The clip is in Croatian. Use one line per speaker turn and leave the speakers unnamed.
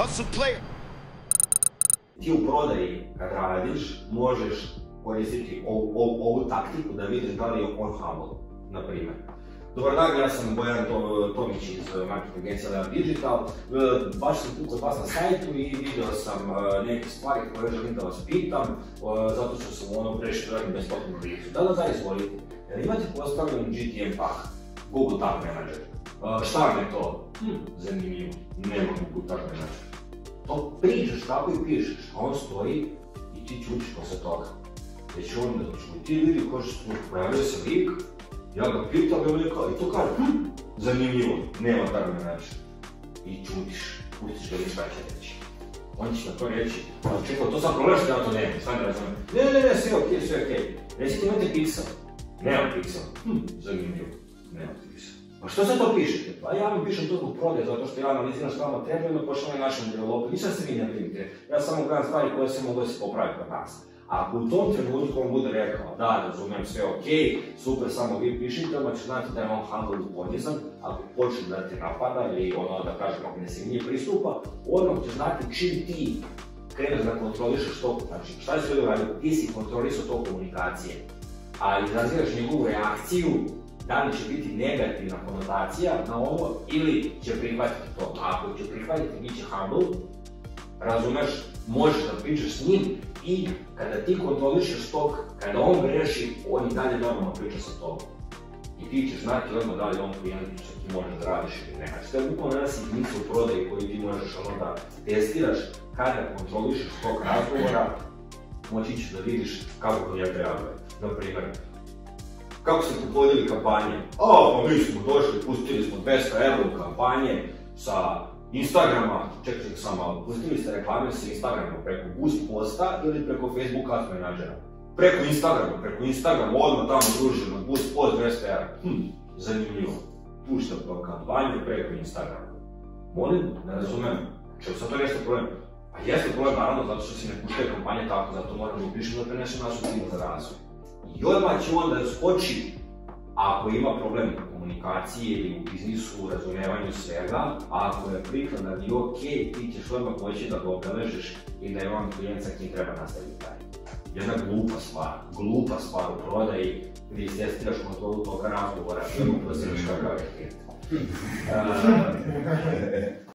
Hustle player.
Ti u prodaji kad radiš možeš koristiti ovu, ovu, ovu taktiku da vidiš da li je on humble, na primjer. Dobar dan, ja sam Bojan To- Tomić iz marketing agencije Lab Digital. E, Baš sam tu kod vas na sajtu i vidio sam e, neke stvari koje želim da vas pitam, zato što sam ono prešli radim besplatnu licu. Da, da, da, izvolite. Jel imate postavljen GTM pack, Google Tag Manager? Šta vam je to? Hm, zanimljivo, nema Google Tag Manager. To pričaš tako i pišeš, a on stoji i ti čutiš posle toga. Već on da čuti i vidi ko što pojavio se lik, ja ga pitam i on je kao, i to kaže, hm, zanimljivo, nema tako način. I čutiš, pustiš ga ništa će reći. On će na to reći, pa čekaj, to sam problem što ja to nemam, sad ne razumijem. Ne, ne, ne, sve okej, sve okej. Recite imate pixel. Nemam pixel. Hm, zanimljivo, nemam pixel. Pa što se to pišete? Pa ja vam pišem to zbog zato što ja analiziram što vama treba i našem developeru. Nisam se vi ne primite. Ja samo gledam stvari koje se mogu se popraviti kod nas. Ako u tom trenutku on bude rekao, da, razumijem sve ok, super, samo vi pišite, onda će znati da je on handle podizan, ako počne da te napada ili ono da kažemo agresivnije pristupa, odmah će znati čim ti kreneš da kontrolišeš to, znači šta je sve uradio, ti si kontrolisao to komunikacije, a izazivaš njegovu reakciju, da li će biti negativna konotacija na ovo ili će prihvatiti to. Ako će prihvatiti, bit će humble, razumeš, možeš da pričaš s njim i kada ti kontrolišeš tog, kada on greši, on i dalje normalno priča sa tobom. I ti ćeš znati odmah da li on klijent što ti možeš da radiš ili ne. Znači, to je bukvalno jedan sitnica u prodaji koji ti možeš ono da testiraš kada kontrolišeš tog razgovora, moći ćeš da vidiš kako klijent reaguje. Na primjer, kako ste pogodili kampanje? O, pa mi smo došli, pustili smo 200 eura u kampanje sa Instagrama, čekaj čekaj samo pustili ste reklame sa Instagrama preko Boost posta ili preko Facebook Ads Managera? Preko Instagrama, preko Instagrama, odmah tamo družimo, Boost post 200 eura. Hm, zanimljivo. Pušta po kampanju preko Instagrama. Molim, ne razumijem. Čeo sad to nešto problem? Pa jeste problem naravno zato što si ne puštaju kampanje tako, zato moramo i pišemo da prenese našu cilju za razvoj. I odmah će onda skoči ako ima problem u komunikaciji ili u biznisu, u razumijevanju svega, a ako je prikladan i ok, ti ćeš odmah moći da ga obeležiš i da je on klijent sa kim treba nastaviti dalje. Jedna glupa stvar, glupa stvar u prodaji gdje istestiraš kontrolu toga razgovora i odmah prosjeniš kakav je klijent.